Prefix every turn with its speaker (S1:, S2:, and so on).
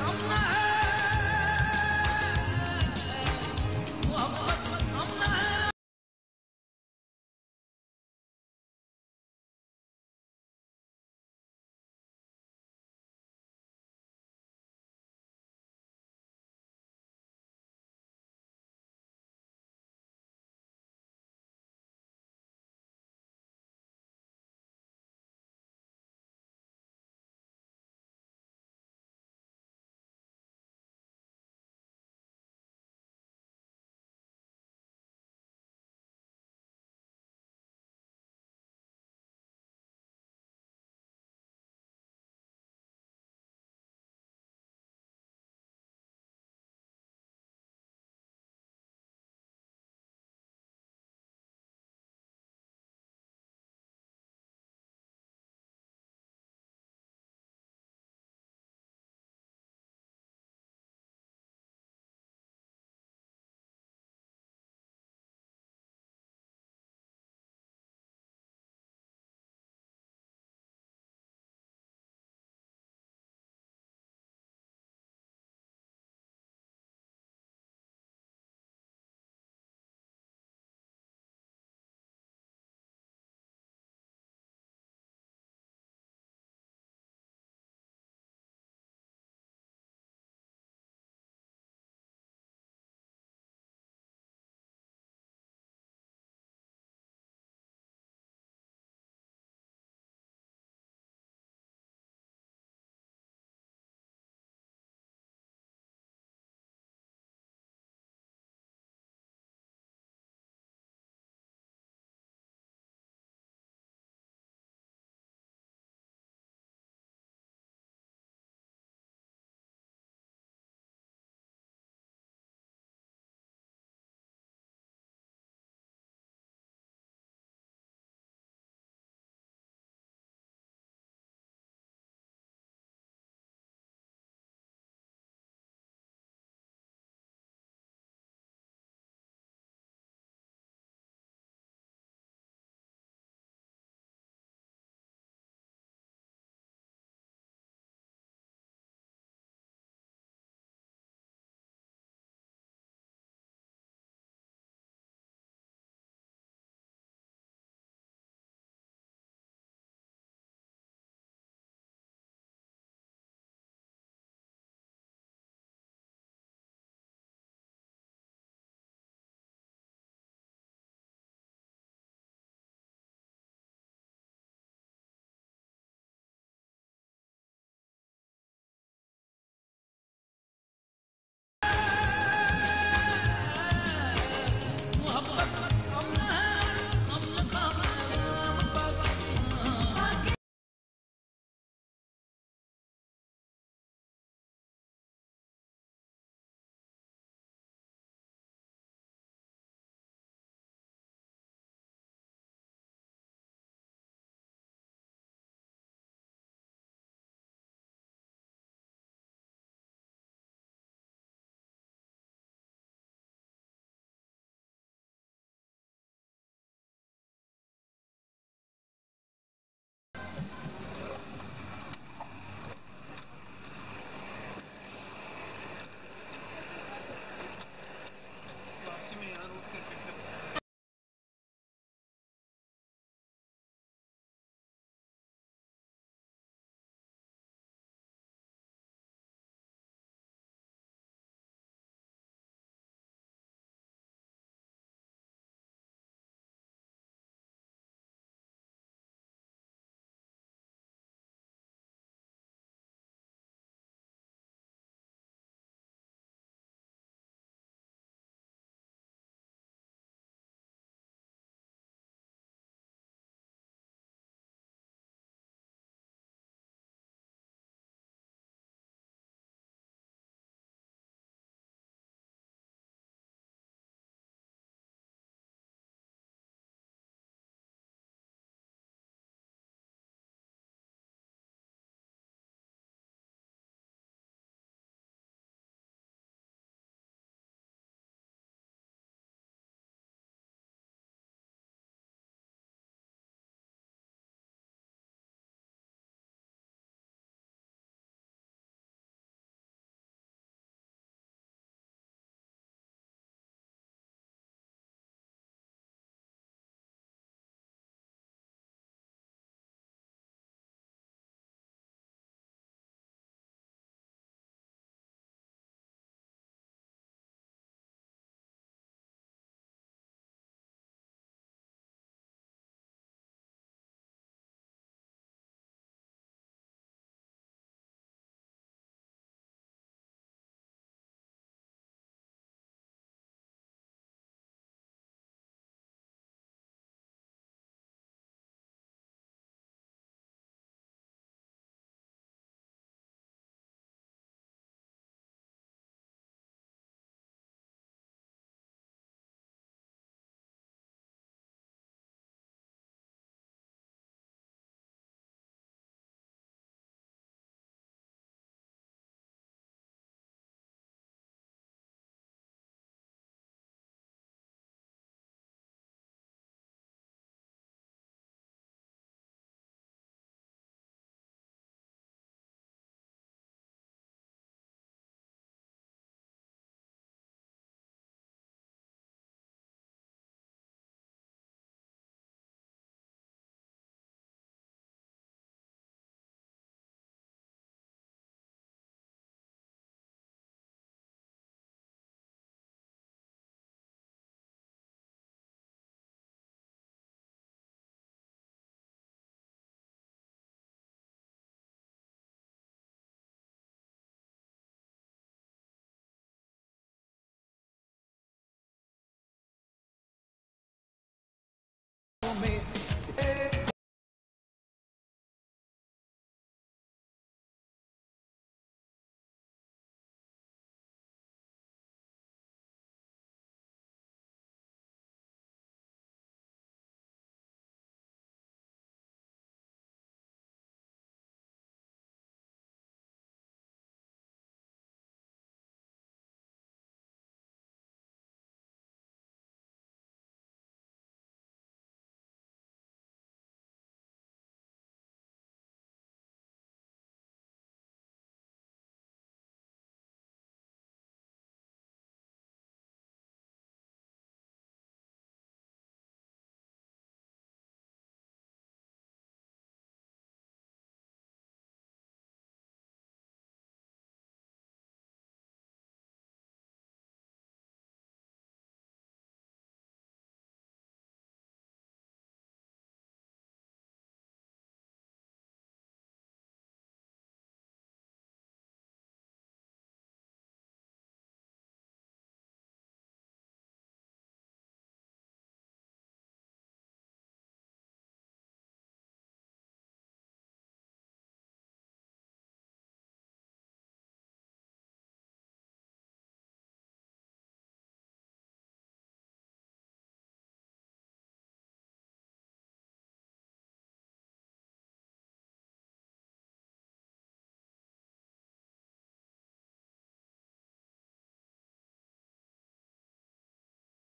S1: Allah.